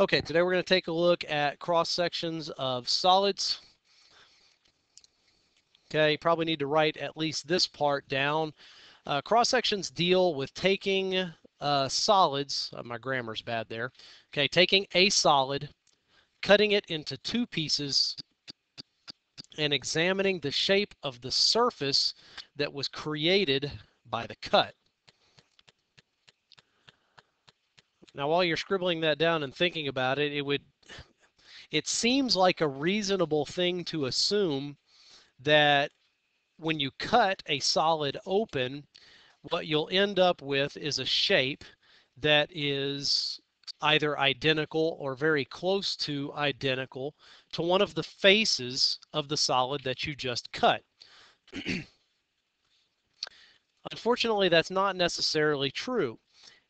Okay, today we're going to take a look at cross sections of solids. Okay, you probably need to write at least this part down. Uh, cross sections deal with taking uh, solids, uh, my grammar's bad there. Okay, taking a solid, cutting it into two pieces, and examining the shape of the surface that was created by the cut. Now, while you're scribbling that down and thinking about it, it would it seems like a reasonable thing to assume that when you cut a solid open, what you'll end up with is a shape that is either identical or very close to identical to one of the faces of the solid that you just cut. Unfortunately, that's not necessarily true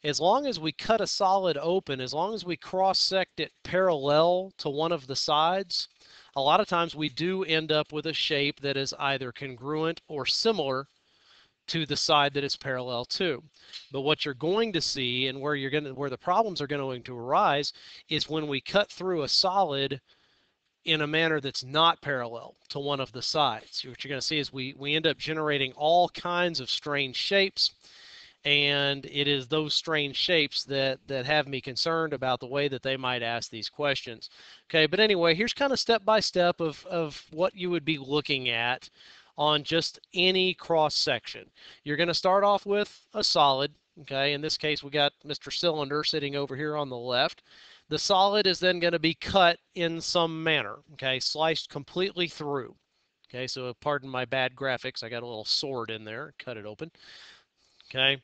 as long as we cut a solid open, as long as we cross-sect it parallel to one of the sides, a lot of times we do end up with a shape that is either congruent or similar to the side that it's parallel to. But what you're going to see and where you're going to where the problems are going to arise is when we cut through a solid in a manner that's not parallel to one of the sides. What you're going to see is we we end up generating all kinds of strange shapes and it is those strange shapes that that have me concerned about the way that they might ask these questions. Okay but anyway here's kind of step by step of of what you would be looking at on just any cross section. You're going to start off with a solid okay? In this case we got mr cylinder sitting over here on the left. The solid is then going to be cut in some manner okay? Sliced completely through. Okay so pardon my bad graphics i got a little sword in there cut it open okay?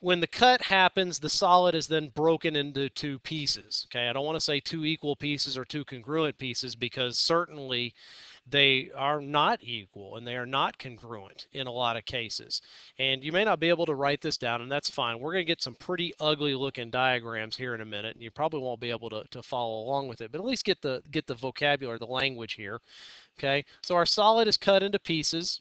When the cut happens, the solid is then broken into two pieces, okay? I don't want to say two equal pieces or two congruent pieces because certainly they are not equal and they are not congruent in a lot of cases. And you may not be able to write this down, and that's fine. We're going to get some pretty ugly looking diagrams here in a minute, and you probably won't be able to, to follow along with it, but at least get the get the vocabulary, the language here. Okay, so our solid is cut into pieces.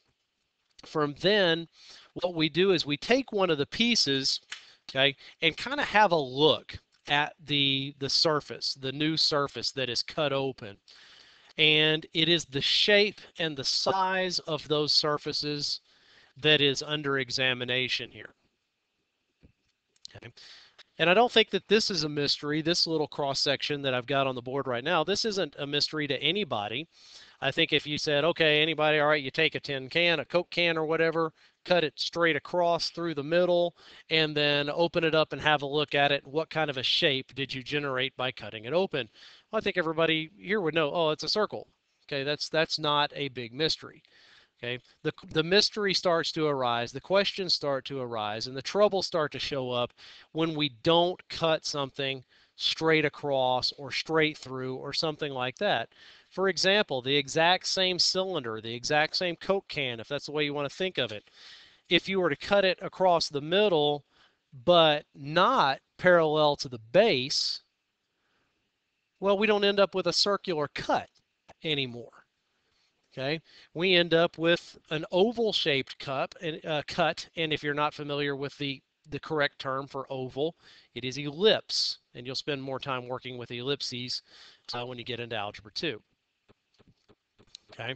From then, what we do is we take one of the pieces, okay, and kind of have a look at the the surface, the new surface that is cut open. And it is the shape and the size of those surfaces that is under examination here. Okay. And I don't think that this is a mystery, this little cross section that I've got on the board right now. This isn't a mystery to anybody. I think if you said, okay, anybody, all right, you take a tin can, a Coke can or whatever, cut it straight across through the middle, and then open it up and have a look at it. What kind of a shape did you generate by cutting it open? Well, I think everybody here would know, oh, it's a circle. Okay, that's that's not a big mystery. Okay, the the mystery starts to arise, the questions start to arise, and the troubles start to show up when we don't cut something straight across or straight through or something like that. For example, the exact same cylinder, the exact same Coke can, if that's the way you want to think of it, if you were to cut it across the middle, but not parallel to the base, well, we don't end up with a circular cut anymore. Okay, we end up with an oval-shaped cup and uh, cut, and if you're not familiar with the the correct term for oval, it is ellipse, and you'll spend more time working with ellipses uh, when you get into algebra 2 okay?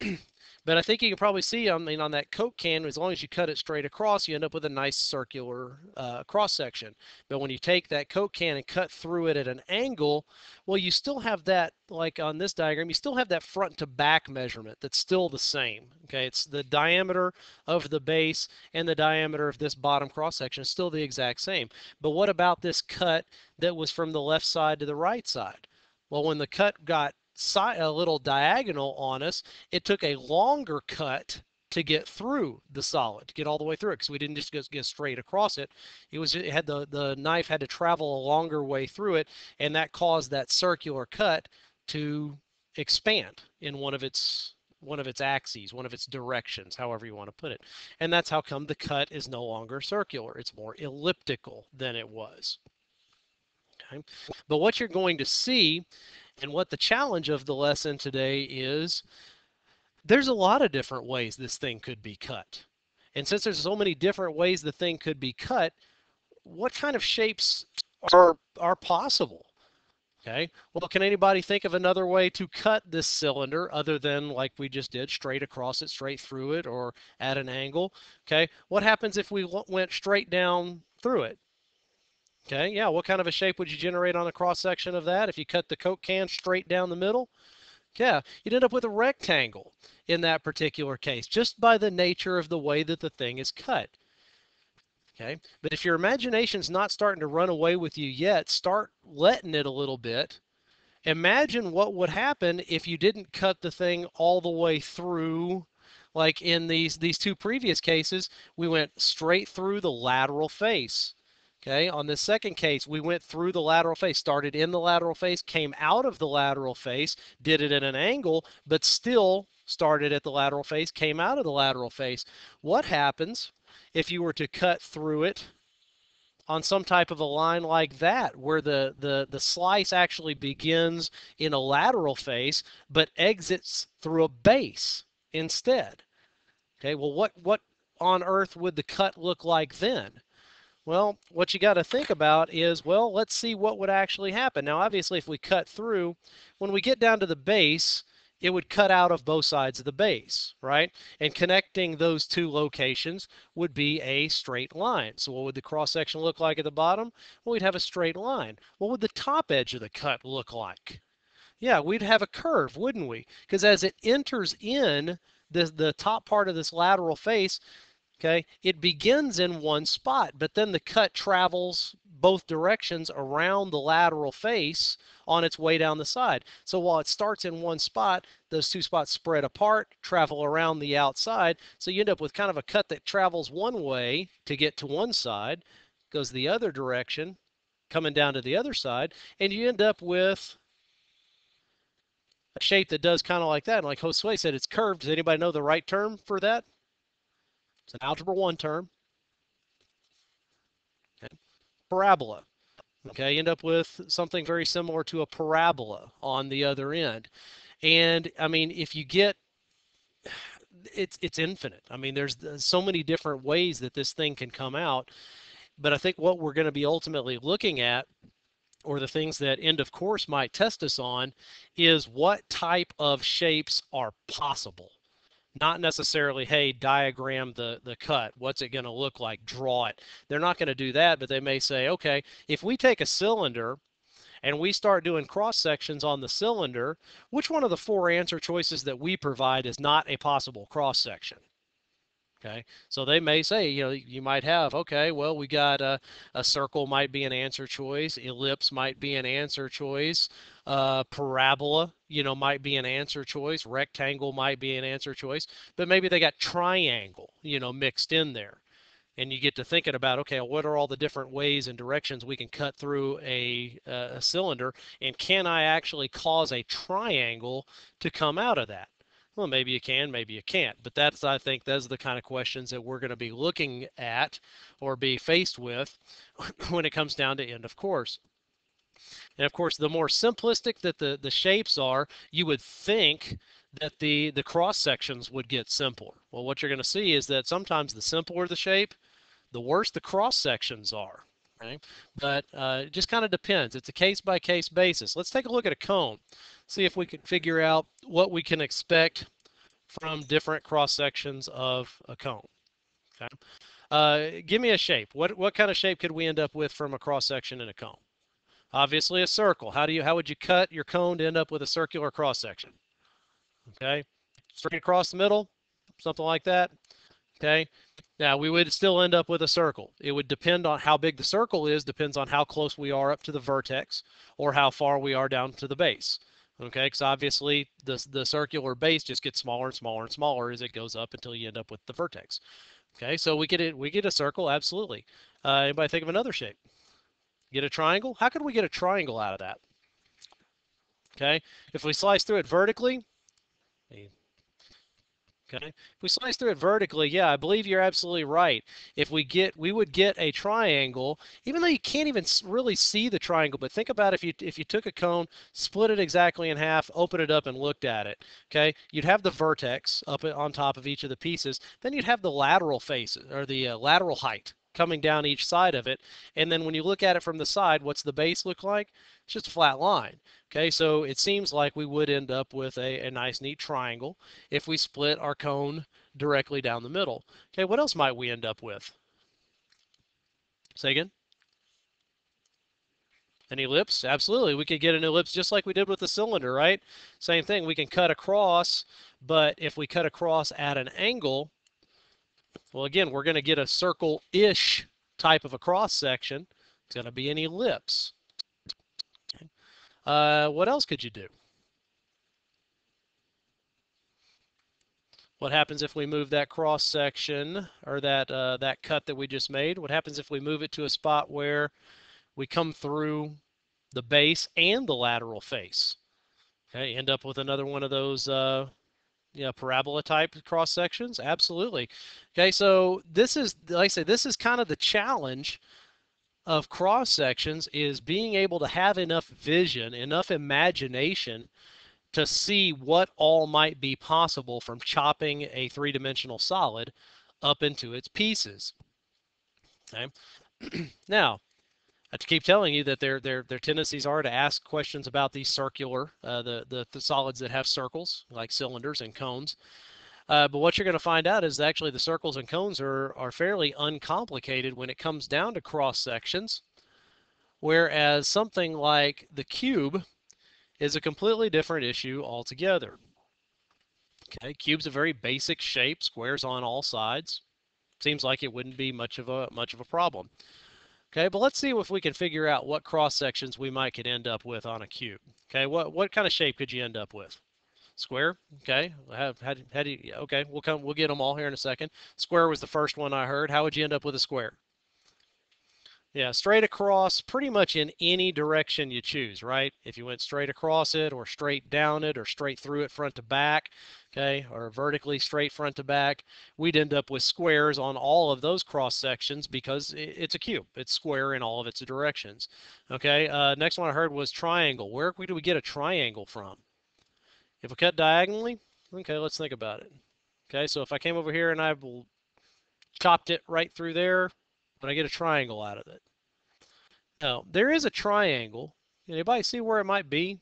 but I think you can probably see, I mean, on that Coke can, as long as you cut it straight across, you end up with a nice circular uh, cross section. But when you take that Coke can and cut through it at an angle, well, you still have that, like on this diagram, you still have that front to back measurement that's still the same. Okay, it's the diameter of the base and the diameter of this bottom cross section is still the exact same. But what about this cut that was from the left side to the right side? Well, when the cut got a little diagonal on us, it took a longer cut to get through the solid, to get all the way through it, because we didn't just get, get straight across it. It was it had the the knife had to travel a longer way through it, and that caused that circular cut to expand in one of its one of its axes, one of its directions, however you want to put it. And that's how come the cut is no longer circular. It's more elliptical than it was. Okay. But what you're going to see and what the challenge of the lesson today is, there's a lot of different ways this thing could be cut. And since there's so many different ways the thing could be cut, what kind of shapes are are possible. Okay. Well, can anybody think of another way to cut this cylinder other than like we just did, straight across it, straight through it, or at an angle? Okay. What happens if we went straight down through it? Okay. Yeah. What kind of a shape would you generate on a cross section of that if you cut the Coke can straight down the middle? Yeah, you'd end up with a rectangle in that particular case, just by the nature of the way that the thing is cut. Okay, but if your imagination's not starting to run away with you yet, start letting it a little bit. Imagine what would happen if you didn't cut the thing all the way through like in these these two previous cases, we went straight through the lateral face. Okay, on the second case, we went through the lateral face, started in the lateral face, came out of the lateral face, did it at an angle, but still started at the lateral face, came out of the lateral face. What happens if you were to cut through it on some type of a line like that where the, the, the slice actually begins in a lateral face but exits through a base instead. Okay, well what, what on earth would the cut look like then? Well, what you got to think about is, well, let's see what would actually happen. Now, obviously, if we cut through, when we get down to the base, it would cut out of both sides of the base, right? And connecting those two locations would be a straight line. So what would the cross section look like at the bottom? Well, we'd have a straight line. What would the top edge of the cut look like? Yeah, we'd have a curve, wouldn't we? Because as it enters in the, the top part of this lateral face, okay, it begins in one spot, but then the cut travels both directions around the lateral face on its way down the side. So while it starts in one spot, those two spots spread apart, travel around the outside. So you end up with kind of a cut that travels one way to get to one side, goes the other direction, coming down to the other side, and you end up with a shape that does kind of like that. And like Josue said, it's curved. Does anybody know the right term for that? It's an algebra one term. Okay. Parabola. Okay, you end up with something very similar to a parabola on the other end. And I mean, if you get it's it's infinite. I mean, there's so many different ways that this thing can come out. But I think what we're going to be ultimately looking at or the things that end of course might test us on is what type of shapes are possible not necessarily hey diagram the the cut. What's it going to look like? Draw it. They're not going to do that but they may say okay if we take a cylinder and we start doing cross sections on the cylinder which one of the four answer choices that we provide is not a possible cross section Okay, so they may say, you know, you might have, okay, well, we got a, a circle might be an answer choice, ellipse might be an answer choice, uh, parabola, you know, might be an answer choice, rectangle might be an answer choice, but maybe they got triangle, you know, mixed in there. And you get to thinking about, okay, what are all the different ways and directions we can cut through a, a cylinder, and can I actually cause a triangle to come out of that? Well, maybe you can, maybe you can't. But that's, I think, those are the kind of questions that we're going to be looking at or be faced with when it comes down to end of course. And of course, the more simplistic that the, the shapes are, you would think that the, the cross sections would get simpler. Well, what you're going to see is that sometimes the simpler the shape, the worse the cross sections are. But uh, it just kind of depends. It's a case by case basis. Let's take a look at a cone see if we can figure out what we can expect from different cross sections of a cone. Okay. Uh, give me a shape. What what kind of shape could we end up with from a cross section in a cone? Obviously a circle. How do you how would you cut your cone to end up with a circular cross section? Okay. Straight across the middle, something like that. Okay. Now we would still end up with a circle. It would depend on how big the circle is, depends on how close we are up to the vertex or how far we are down to the base okay because obviously the, the circular base just gets smaller and smaller and smaller as it goes up until you end up with the vertex. Okay so we get it we get a circle absolutely. Uh, anybody think of another shape? Get a triangle? How could we get a triangle out of that? Okay if we slice through it vertically Okay, if we slice through it vertically, yeah, I believe you're absolutely right. If we get, we would get a triangle, even though you can't even really see the triangle. But think about if you if you took a cone, split it exactly in half, open it up, and looked at it. Okay, you'd have the vertex up on top of each of the pieces. Then you'd have the lateral faces or the uh, lateral height coming down each side of it. And then when you look at it from the side, what's the base look like? It's just a flat line. Okay, so it seems like we would end up with a, a nice neat triangle if we split our cone directly down the middle. Okay, what else might we end up with? Say again? An ellipse? Absolutely. We could get an ellipse just like we did with the cylinder, right? Same thing. We can cut across, but if we cut across at an angle, well, again, we're going to get a circle-ish type of a cross section. It's going to be an ellipse. Okay. Uh, what else could you do? What happens if we move that cross section or that uh, that cut that we just made? What happens if we move it to a spot where we come through the base and the lateral face. Okay, end up with another one of those uh, you know, parabola type cross sections. Absolutely. Okay, so this is, like I say, this is kind of the challenge of cross sections is being able to have enough vision, enough imagination to see what all might be possible from chopping a three-dimensional solid up into its pieces. Okay. now, to keep telling you that their their their tendencies are to ask questions about these circular, uh, the, the the solids that have circles like cylinders and cones. Uh, but what you're going to find out is actually the circles and cones are are fairly uncomplicated when it comes down to cross sections, whereas something like the cube is a completely different issue altogether. Okay, cube's a very basic shape, squares on all sides. Seems like it wouldn't be much of a much of a problem. Okay, but let's see if we can figure out what cross sections we might could end up with on a cube. Okay, what what kind of shape could you end up with? Square. Okay, how, how, how do you, okay, we'll come we'll get them all here in a second. Square was the first one I heard. How would you end up with a square? Yeah, straight across pretty much in any direction you choose, right? If you went straight across it or straight down it or straight through it front to back, okay, or vertically straight front to back, we'd end up with squares on all of those cross sections because it's a cube. It's square in all of its directions. Okay, uh, next one I heard was triangle. Where do we get a triangle from? If we cut diagonally, okay, let's think about it. Okay, so if I came over here and I chopped it right through there, but I get a triangle out of it. Now, there is a triangle. Anybody see where it might be?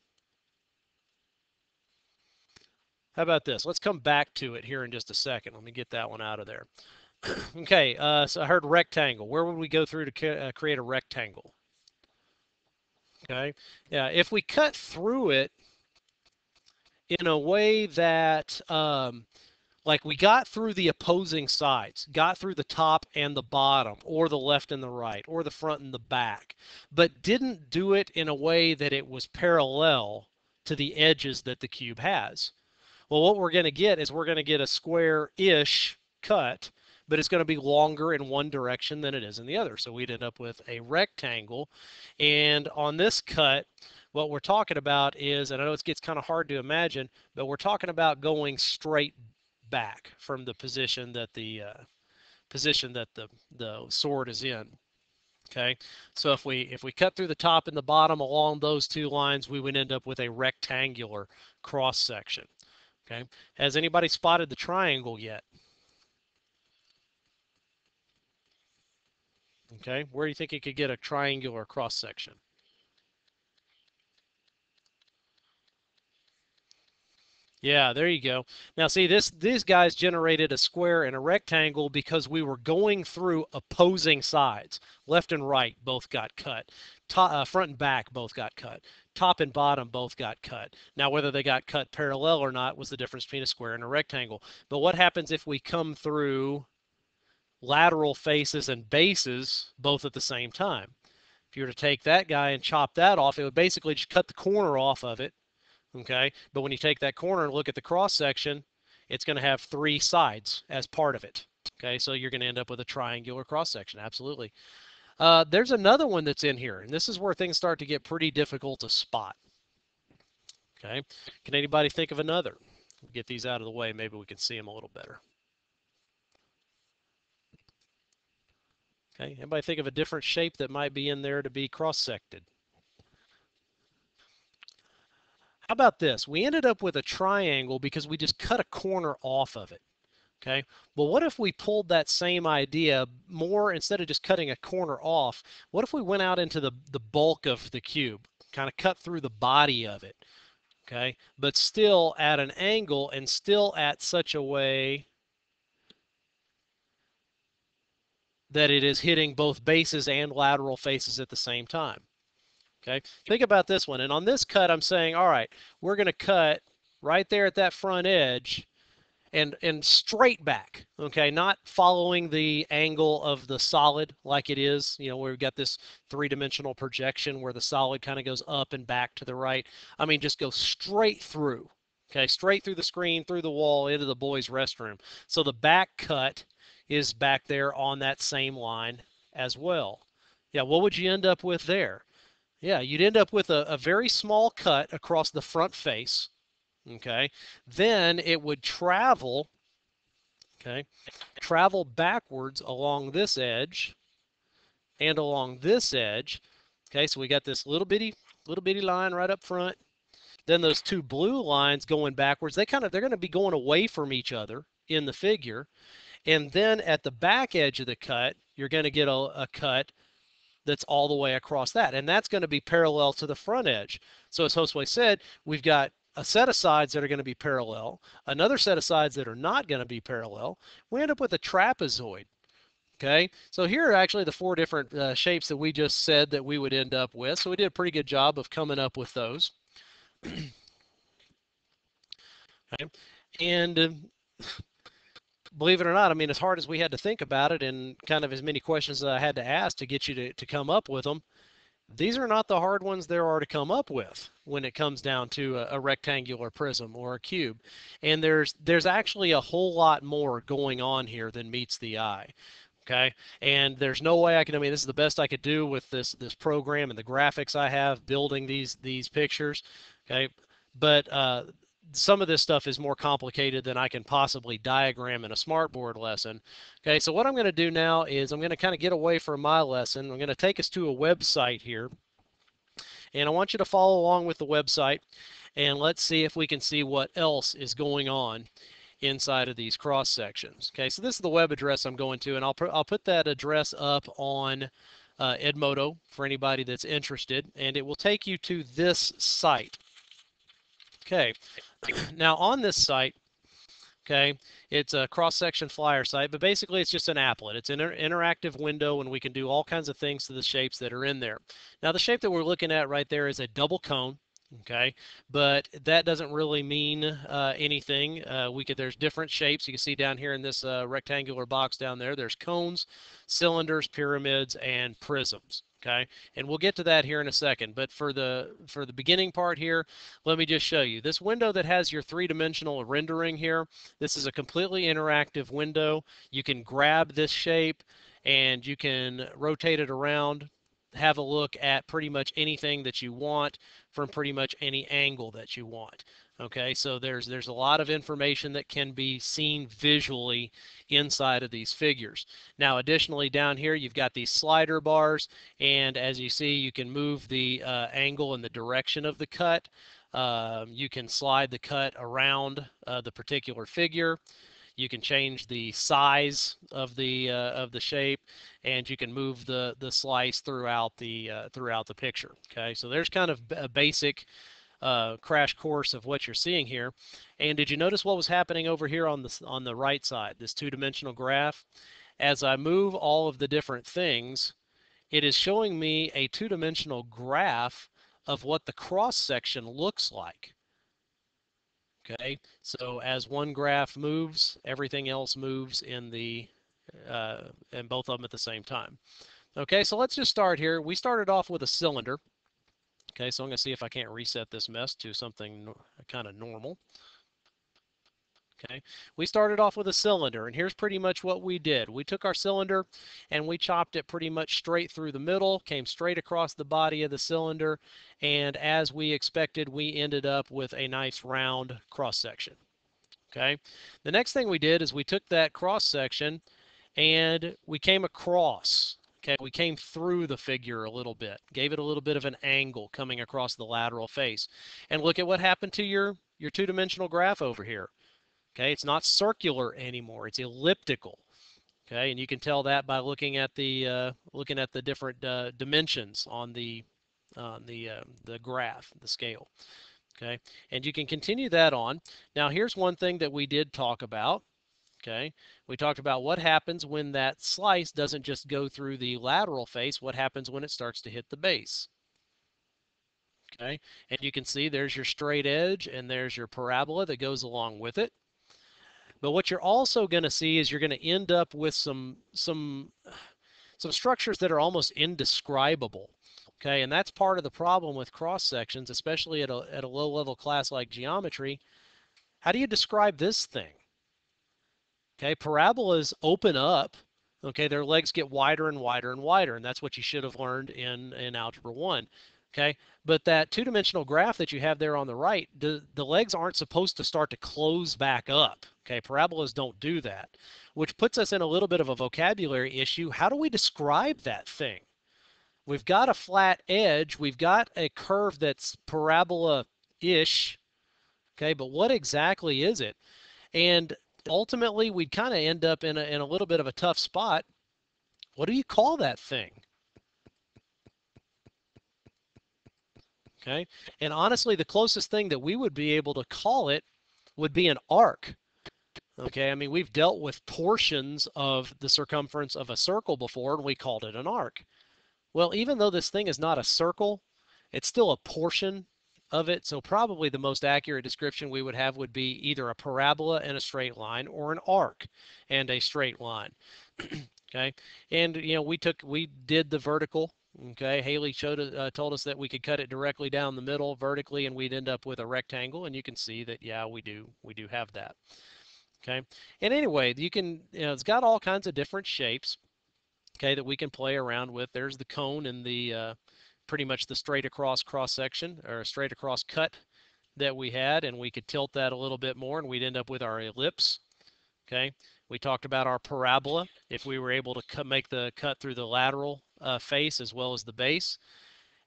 How about this? Let's come back to it here in just a second. Let me get that one out of there. okay, uh, so I heard rectangle. Where would we go through to uh, create a rectangle? Okay, yeah, if we cut through it in a way that um, like we got through the opposing sides, got through the top and the bottom, or the left and the right, or the front and the back, but didn't do it in a way that it was parallel to the edges that the cube has. Well, what we're going to get is we're going to get a square-ish cut, but it's going to be longer in one direction than it is in the other. So we'd end up with a rectangle. And on this cut, what we're talking about is, and I know it gets kind of hard to imagine, but we're talking about going straight back from the position that the uh, position that the the sword is in. Okay, so if we if we cut through the top and the bottom along those two lines, we would end up with a rectangular cross section. Okay, has anybody spotted the triangle yet? Okay, where do you think you could get a triangular cross section? Yeah, there you go. Now see this these guys generated a square and a rectangle because we were going through opposing sides. Left and right both got cut. Top, uh, front and back both got cut. Top and bottom both got cut. Now whether they got cut parallel or not was the difference between a square and a rectangle. But what happens if we come through lateral faces and bases both at the same time? If you were to take that guy and chop that off, it would basically just cut the corner off of it okay? But when you take that corner and look at the cross section, it's going to have three sides as part of it, okay? So you're going to end up with a triangular cross section, absolutely. Uh, there's another one that's in here, and this is where things start to get pretty difficult to spot, okay? Can anybody think of another? Get these out of the way, maybe we can see them a little better. Okay, anybody think of a different shape that might be in there to be cross-sected? How about this? We ended up with a triangle because we just cut a corner off of it. Okay, well, what if we pulled that same idea more instead of just cutting a corner off? What if we went out into the, the bulk of the cube, kind of cut through the body of it? Okay, but still at an angle and still at such a way that it is hitting both bases and lateral faces at the same time. Okay, think about this one. And on this cut, I'm saying, all right, we're going to cut right there at that front edge and and straight back okay? Not following the angle of the solid like it is you know where we've got this three-dimensional projection where the solid kind of goes up and back to the right. I mean just go straight through okay? Straight through the screen through the wall into the boys restroom. So the back cut is back there on that same line as well. Yeah what would you end up with there yeah you'd end up with a, a very small cut across the front face okay? Then it would travel okay travel backwards along this edge and along this edge okay? So we got this little bitty little bitty line right up front. Then those two blue lines going backwards they kind of they're going to be going away from each other in the figure. And then at the back edge of the cut you're going to get a, a cut that's all the way across that and that's going to be parallel to the front edge so as Josue said we've got a set of sides that are going to be parallel, another set of sides that are not going to be parallel, we end up with a trapezoid. Okay, so here are actually the four different uh, shapes that we just said that we would end up with. So we did a pretty good job of coming up with those. okay. And uh, believe it or not, I mean, as hard as we had to think about it and kind of as many questions that I had to ask to get you to, to come up with them, these are not the hard ones there are to come up with when it comes down to a, a, rectangular prism or a cube. And there's there's actually a whole lot more going on here than meets the eye. Okay, and there's no way I can. I mean, this is the best I could do with this this program and the graphics I have building these these pictures. Okay, but uh, some of this stuff is more complicated than I can possibly diagram in a smartboard lesson. Okay, so what I'm going to do now is I'm going to kind of get away from my lesson. I'm going to take us to a website here. And I want you to follow along with the website. And let's see if we can see what else is going on inside of these cross sections. Okay, so this is the web address I'm going to, and I'll, I'll put that address up on uh, Edmodo for anybody that's interested, and it will take you to this site. Okay, now on this site, okay, it's a cross-section flyer site, but basically it's just an applet. It's an inter interactive window and we can do all kinds of things to the shapes that are in there. Now the shape that we're looking at right there is a double cone okay but that doesn't really mean uh, anything uh, we could there's different shapes you can see down here in this uh, rectangular box down there there's cones cylinders pyramids and prisms okay? And we'll get to that here in a second but for the for the beginning part here let me just show you. This window that has your three-dimensional rendering here this is a completely interactive window. You can grab this shape and you can rotate it around have a look at pretty much anything that you want from pretty much any angle that you want Okay, so there's there's a lot of information that can be seen visually inside of these figures. Now, additionally, down here you've got these slider bars, and as you see, you can move the uh, angle and the direction of the cut. Um, you can slide the cut around uh, the particular figure. You can change the size of the uh, of the shape, and you can move the the slice throughout the uh, throughout the picture. Okay, so there's kind of a basic uh, crash course of what you're seeing here. And did you notice what was happening over here on the, on the right side, this two-dimensional graph? As I move all of the different things, it is showing me a two-dimensional graph of what the cross-section looks like. Okay, so as one graph moves, everything else moves in the uh, and both of them at the same time. Okay, so let's just start here. We started off with a cylinder. Okay, so I'm going to see if I can't reset this mess to something kind of normal. Okay, we started off with a cylinder, and here's pretty much what we did. We took our cylinder and we chopped it pretty much straight through the middle, came straight across the body of the cylinder, and as we expected, we ended up with a nice round cross section. Okay, the next thing we did is we took that cross section and we came across Okay, we came through the figure a little bit, gave it a little bit of an angle coming across the lateral face. And look at what happened to your, your two-dimensional graph over here. Okay, it's not circular anymore; it's elliptical. Okay, and you can tell that by looking at the uh, looking at the different uh, dimensions on the on the uh, the graph, the scale. Okay, and you can continue that on. Now, here's one thing that we did talk about. Okay, we talked about what happens when that slice doesn't just go through the lateral face. What happens when it starts to hit the base? Okay, and you can see there's your straight edge and there's your parabola that goes along with it. But what you're also going to see is you're going to end up with some some some structures that are almost indescribable. Okay, and that's part of the problem with cross sections, especially at a at a low level class like geometry. How do you describe this thing? Okay, parabolas open up. Okay, their legs get wider and wider and wider, and that's what you should have learned in in algebra one. Okay, but that two-dimensional graph that you have there on the right, the, the legs aren't supposed to start to close back up. Okay, parabolas don't do that, which puts us in a little bit of a vocabulary issue. How do we describe that thing? We've got a flat edge, we've got a curve that's parabola-ish, okay, but what exactly is it? And ultimately, we'd kind of end up in a, in a little bit of a tough spot. What do you call that thing? Okay. And honestly, the closest thing that we would be able to call it would be an arc. Okay. I mean, we've dealt with portions of the circumference of a circle before, and we called it an arc. Well, even though this thing is not a circle, it's still a portion of it. So probably the most accurate description we would have would be either a parabola and a straight line or an arc and a straight line. okay. And, you know, we took, we did the vertical Okay, Haley showed uh, told us that we could cut it directly down the middle vertically, and we'd end up with a rectangle. And you can see that, yeah, we do we do have that. Okay, and anyway, you can you know, it's got all kinds of different shapes. Okay, that we can play around with. There's the cone and the uh, pretty much the straight across cross section or straight across cut that we had, and we could tilt that a little bit more, and we'd end up with our ellipse. Okay, we talked about our parabola. If we were able to cut, make the cut through the lateral uh, face as well as the base.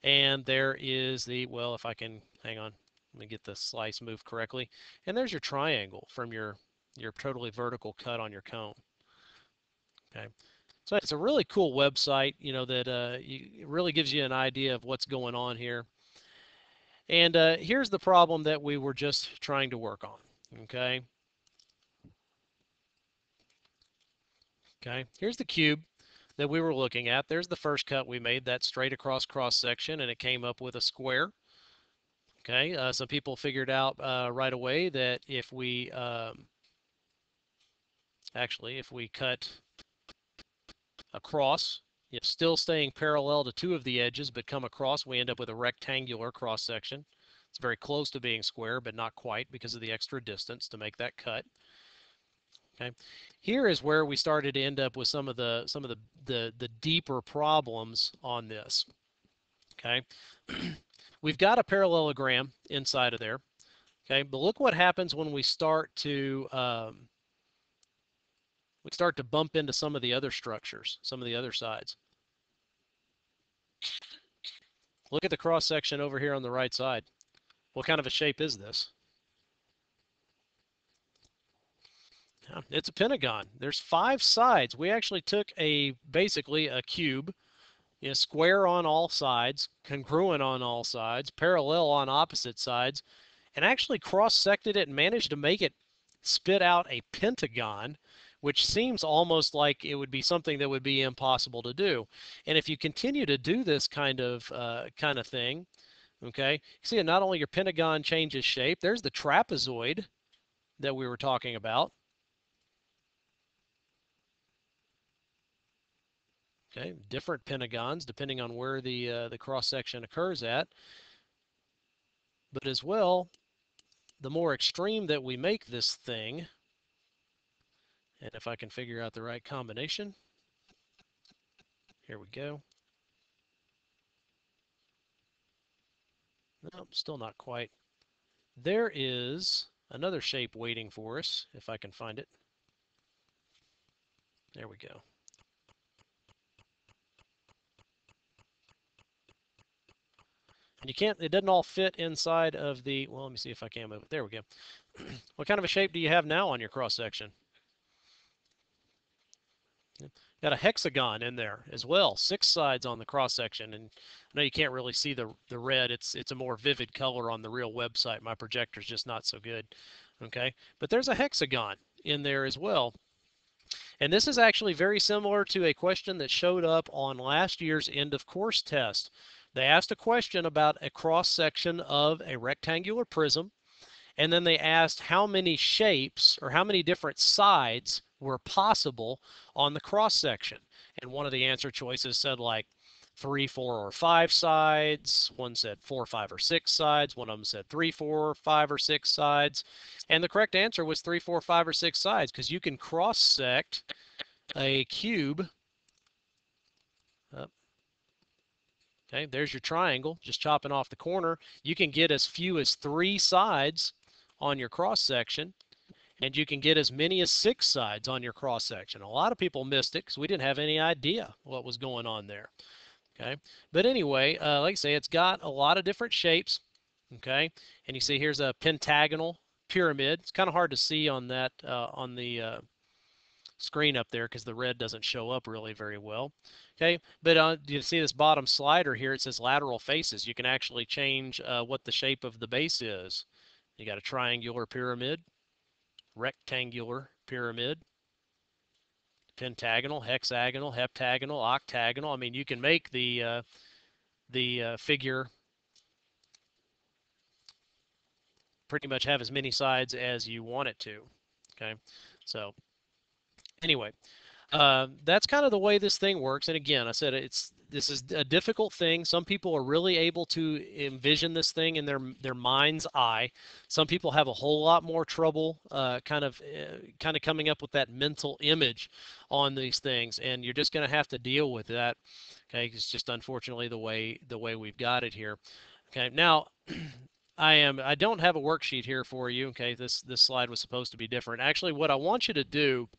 And there is the, well, if I can, hang on, let me get the slice moved correctly. And there's your triangle from your, your totally vertical cut on your cone. Okay. So it's a really cool website, you know, that uh, you, really gives you an idea of what's going on here. And uh, here's the problem that we were just trying to work on. Okay. Okay. Here's the cube that we were looking at. There's the first cut we made, that straight across cross section, and it came up with a square. Okay, uh, some people figured out uh, right away that if we, um, actually, if we cut across, you still staying parallel to two of the edges, but come across, we end up with a rectangular cross section. It's very close to being square, but not quite because of the extra distance to make that cut. Okay, here is where we started to end up with some of the some of the the, the deeper problems on this. Okay, we've got a parallelogram inside of there. Okay, but look what happens when we start to um, we start to bump into some of the other structures, some of the other sides. Look at the cross section over here on the right side. What kind of a shape is this? It's a pentagon. There's five sides. We actually took a basically a cube, you know, square on all sides, congruent on all sides, parallel on opposite sides, and actually cross-sected it and managed to make it spit out a pentagon, which seems almost like it would be something that would be impossible to do. And if you continue to do this kind of uh, kind of thing, okay, see, not only your pentagon changes shape, there's the trapezoid that we were talking about. Okay, different pentagons depending on where the uh, the cross section occurs at. But as well, the more extreme that we make this thing, and if I can figure out the right combination, here we go. Nope, still not quite. There is another shape waiting for us, if I can find it. There we go. And you can't, it doesn't all fit inside of the, well, let me see if I can move it. There we go. what kind of a shape do you have now on your cross section? Got a hexagon in there as well, six sides on the cross section. And I know you can't really see the, the red. It's, it's a more vivid color on the real website. My projector's just not so good. Okay, but there's a hexagon in there as well. And this is actually very similar to a question that showed up on last year's end of course test. They asked a question about a cross section of a rectangular prism, and then they asked how many shapes or how many different sides were possible on the cross section. And one of the answer choices said like three, four, or five sides. One said four, five, or six sides. One of them said three, four, five, or six sides. And the correct answer was three, four, five, or six sides because you can cross sect a cube. Uh, Okay, there's your triangle, just chopping off the corner. You can get as few as three sides on your cross section and you can get as many as six sides on your cross section. A lot of people missed it because we didn't have any idea what was going on there. Okay, but anyway, uh, like I say, it's got a lot of different shapes. Okay, and you see here's a pentagonal pyramid. It's kind of hard to see on that uh, on the uh, screen up there because the red doesn't show up really very well. Okay, but uh, you see this bottom slider here? It says lateral faces. You can actually change uh, what the shape of the base is. You got a triangular pyramid, rectangular pyramid, pentagonal, hexagonal, heptagonal, octagonal. I mean, you can make the uh, the uh, figure pretty much have as many sides as you want it to. Okay, so anyway, uh, that's kind of the way this thing works. And again, I said it's this is a difficult thing. Some people are really able to envision this thing in their their mind's eye. Some people have a whole lot more trouble, uh, kind of uh, kind of coming up with that mental image on these things, and you're just going to have to deal with that. Okay, it's just unfortunately the way the way we've got it here. Okay, now. I am I don't have a worksheet here for you. Okay, this this slide was supposed to be different. Actually, what I want you to do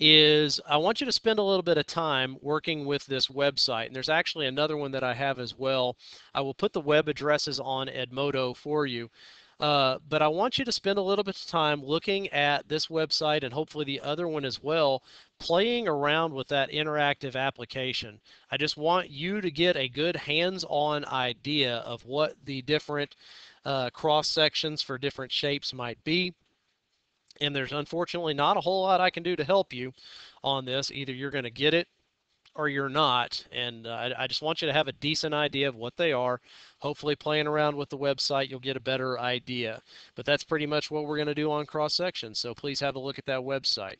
is I want you to spend a little bit of time working with this website. And there's actually another one that I have as well. I will put the web addresses on Edmodo for you. Uh, but I want you to spend a little bit of time looking at this website and hopefully the other one as well, playing around with that interactive application. I just want you to get a good hands-on idea of what the different uh, cross sections for different shapes might be and there's unfortunately not a whole lot I can do to help you on this. Either you're going to get it or you're not. And uh, I, I, just want you to have a decent idea of what they are. Hopefully, playing around with the website, you'll get a better idea. But that's pretty much what we're going to do on cross section. So please have a look at that website.